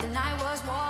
The night was warm, we